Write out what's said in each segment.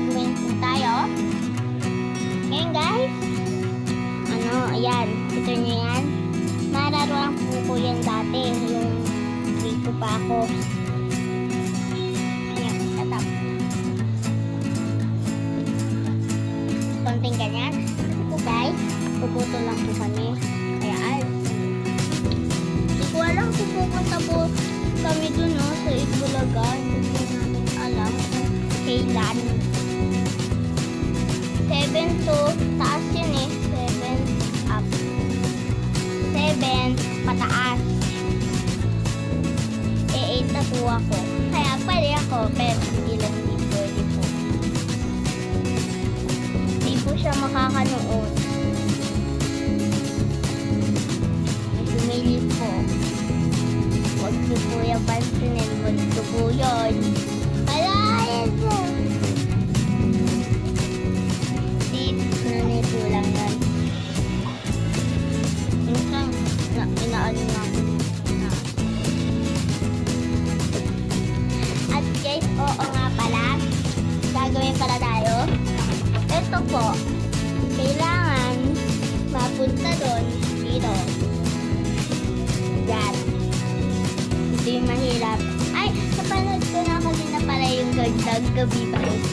gagawin po tayo. Ngayon guys, ano, ayan, ito nyo yan. Nararuan po ko yan dati, yung dito pa ako. Ayan, tatap. Konting ganyan. Guys, puputo lang po kami. 8 na po ako. Kaya pwede ako, pero hindi lang hindi pwede po. Hindi po siya makakanood. Dumilit po. Huwag niyo po yung pansinin. Huwag niyo po yun. Alayan po. gabi baik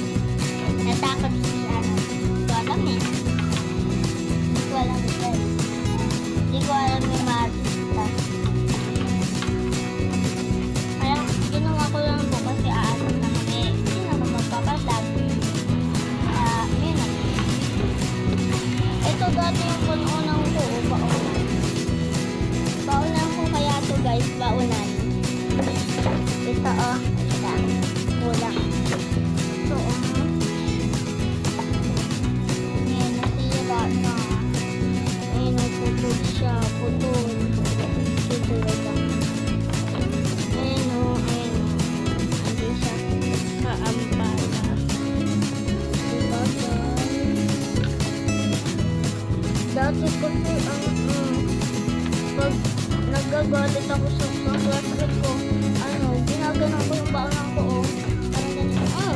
nagagalit ako sa sa classmate ko, ano, ginaganon ko yung baon ko, oh. Parang ganito, ah,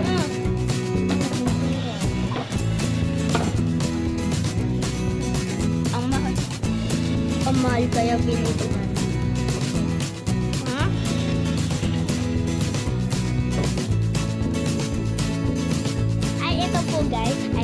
ah. Ang mahal. Ang mahal kaya binili man. Ha? Ay, ito po guys.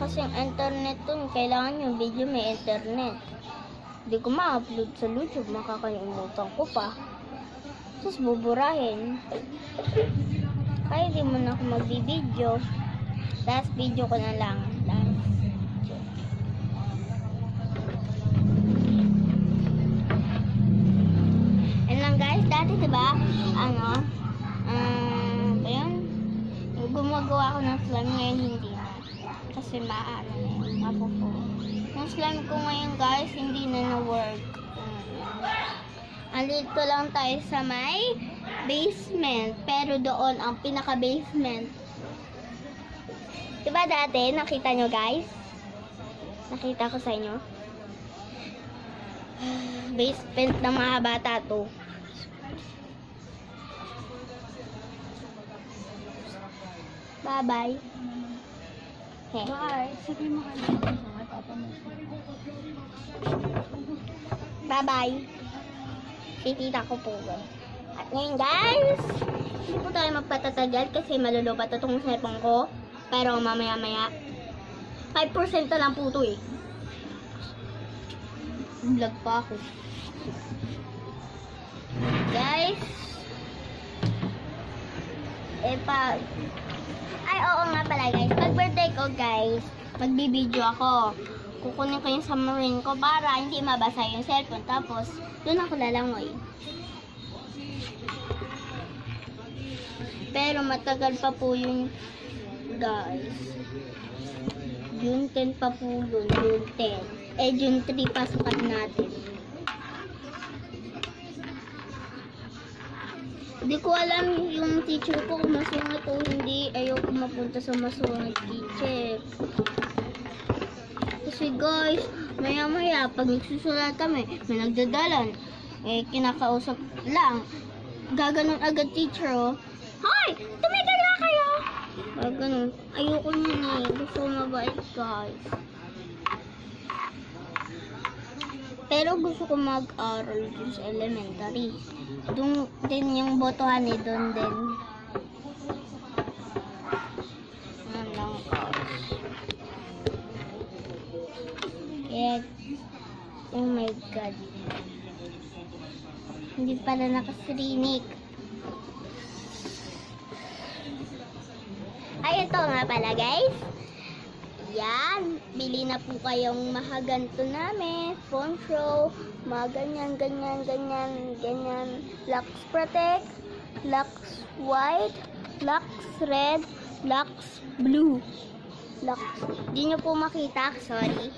Wala kasing internet dun. Kailangan yung video may internet. Hindi ko ma-upload sa YouTube. Makakalimutan ko pa. Tapos buburahin. Kaya di mo na ako magbibideo. Last video ko na lang. Last video. Guys. Dati diba, ano, um? Gumagawa ako ng slime ngayon hindi. Kasi maano na yun, mapupo. Yung slime ko ngayon guys, hindi na na-work. Andito lang tayo sa may basement. Pero doon ang pinaka-basement. Diba dati, nakita nyo guys? Nakita ko sa inyo. Basement ng mga bata to. Bye-bye. Bye. Sabi mo ka na mga papa mo. Bye-bye. Si tita ko po. At ngayon guys, hindi po tayo magpatatagal kasi malulubat itong cellphone ko. Pero mamaya-maya, 5% na lang po ito eh. Vlog pa ako. Guys, eh ay oo nga pala guys, pag birthday ko guys, magbibideo ako. kukunin ko yung submarine ko para hindi mabasa yung cellphone. Tapos, doon ako lalangoy. Pero matagal pa po yun, guys. June 10 pa po yun, June 10. Eh, June 3 pasukan natin. Hindi ko alam yung teacher ko kung masungit o hindi. Ayoko mapunta sa masungit teacher. Kasi guys, maya maya, pag nagsusulat kami, may nagdadalan, eh, kinakausap lang. Gaganon agad teacher, oh. Hoy! Tumigil na kayo! Ah, ganun. Ayoko nun eh. Gusto mabait, guys. Pero gusto ko mag-aral dun sa elementary. Doon din yung botohan eh, doon din. Ano lang, oh my God. Hindi pala nakasrinik. Ay, ito nga pala guys. Yan. Bili na po kayong mahaganto namin. Phone show. Mga ganyan, ganyan, ganyan, ganyan. Lux Protect. Lux White. Lux Red. Lux Blue. Lux. Di nyo po makita. Sorry.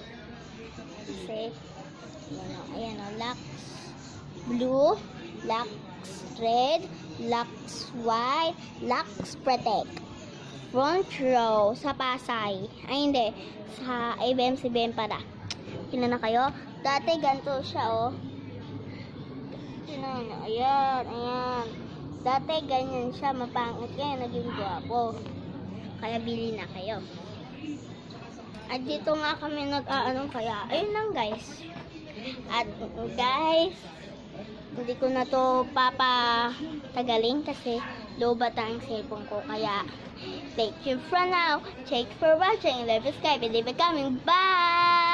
Kasi, ayan o, Lux Blue. Lux Red. Lux White. Lux Protect front row sa Pasay. Ay, hindi. Sa ABM-CBM para. Tingnan na kayo. Dati ganito siya, oh. Tingnan nyo. Ayan, ayan. Dati ganyan siya. Mapangit. Kaya naging gwapo. Kaya bili na kayo. At dito nga kami nag-aanong kaya. Ayun lang, guys. At, guys, hindi ko na to papatagalin kasi lobat ang cellphone ko. Kaya, thank you for now. Thanks for watching. Love Skype. And leave a comment. Bye!